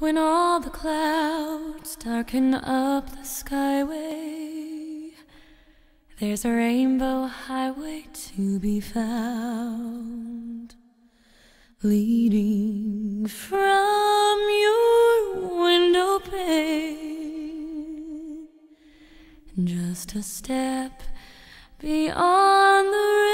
When all the clouds darken up the skyway, there's a rainbow highway to be found, leading from your window pane, just a step beyond the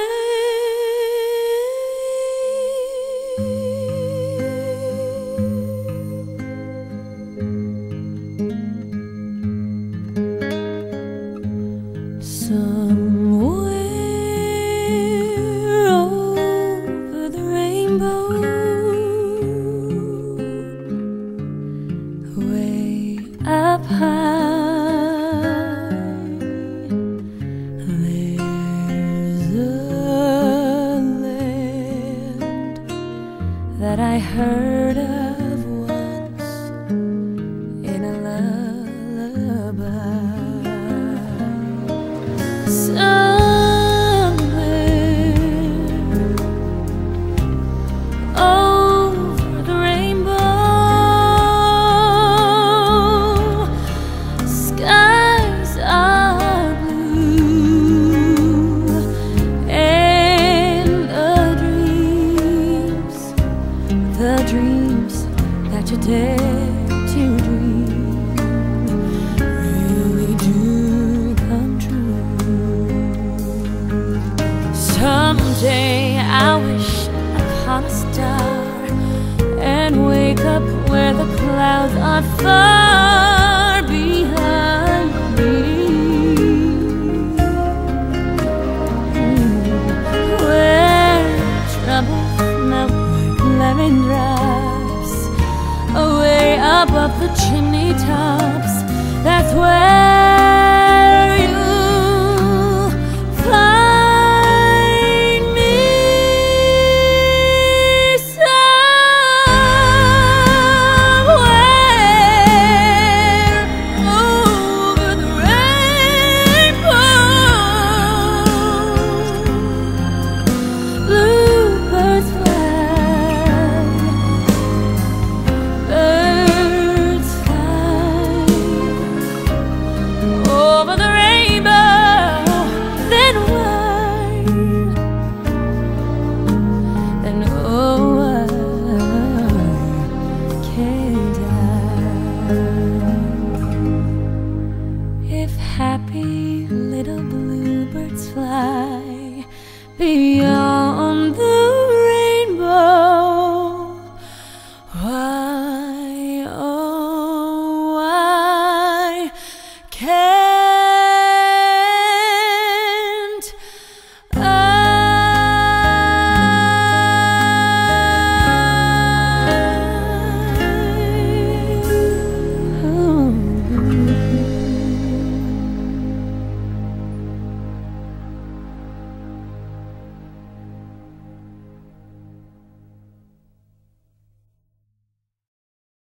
I heard of Someday I wish upon a star and wake up where the clouds are far behind me. Where troubles melt like lemon drops away above the chimney tops. That's where beyond the rainbow. Why, oh, why can